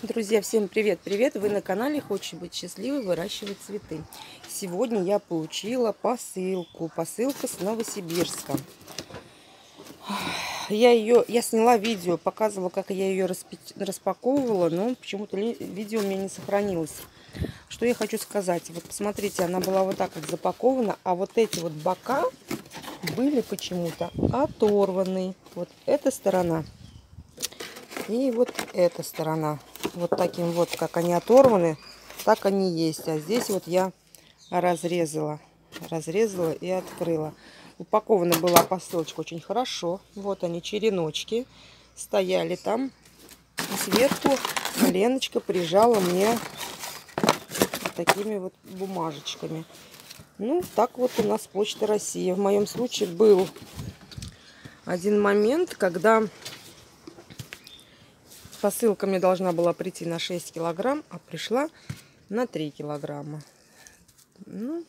Друзья, всем привет-привет! Вы на канале «Хочешь быть счастливой, выращивать цветы». Сегодня я получила посылку. Посылка с Новосибирска. Я ее, я сняла видео, показывала, как я ее распаковывала, но почему-то видео у меня не сохранилось. Что я хочу сказать. Вот посмотрите, она была вот так вот запакована, а вот эти вот бока были почему-то оторваны. Вот эта сторона и вот эта сторона. Вот таким вот, как они оторваны, так они есть. А здесь вот я разрезала. Разрезала и открыла. Упакована была посылочка очень хорошо. Вот они, череночки. Стояли там. И сверху Леночка прижала мне вот такими вот бумажечками. Ну, так вот у нас Почта России. В моем случае был один момент, когда Посылка мне должна была прийти на 6 килограмм, а пришла на 3 килограмма. Ну,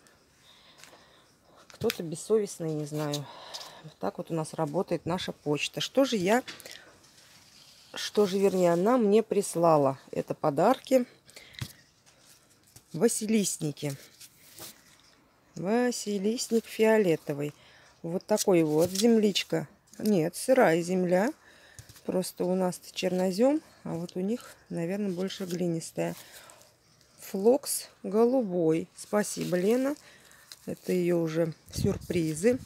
кто-то бессовестный, не знаю. Вот так вот у нас работает наша почта. Что же я, что же, вернее, она мне прислала? Это подарки. Василисники. Василисник фиолетовый. Вот такой вот земличка. Нет, сырая земля. Просто у нас чернозем, а вот у них, наверное, больше глинистая. Флокс голубой. Спасибо, Лена. Это ее уже сюрпризы.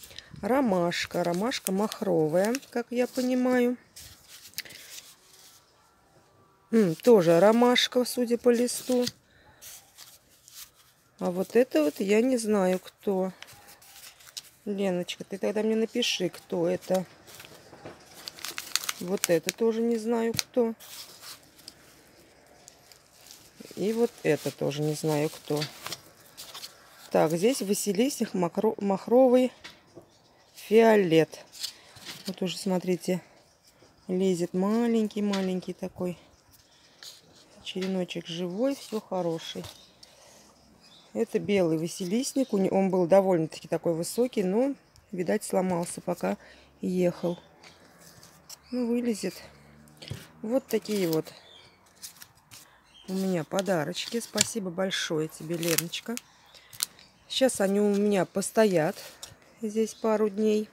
Ромашка. Ромашка махровая, как я понимаю. Тоже ромашка, судя по листу. А вот это вот я не знаю, кто. Леночка, ты тогда мне напиши, кто это. Вот это тоже не знаю кто. И вот это тоже не знаю кто. Так, здесь Василисих махровый фиолет. Вот уже, смотрите, лезет маленький-маленький такой. Череночек живой, все хороший. Это белый василисник. Он был довольно-таки такой высокий, но, видать, сломался, пока ехал. Ну, вылезет. Вот такие вот у меня подарочки. Спасибо большое тебе, Леночка. Сейчас они у меня постоят здесь пару дней.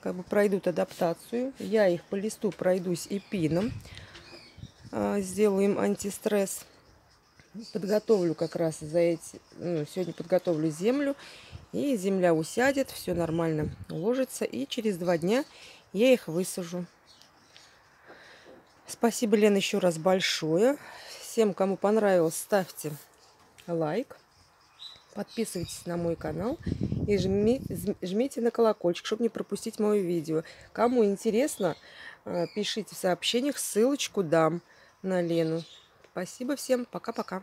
Как бы пройдут адаптацию. Я их по листу пройдусь и пином. А, сделаю им антистресс. Подготовлю как раз за эти... Ну, сегодня подготовлю землю. И земля усядет, все нормально уложится. И через два дня я их высажу. Спасибо, Лена, еще раз большое. Всем, кому понравилось, ставьте лайк. Подписывайтесь на мой канал и жмите, жмите на колокольчик, чтобы не пропустить мое видео. Кому интересно, э, пишите в сообщениях, ссылочку дам на Лену. Спасибо всем, пока-пока.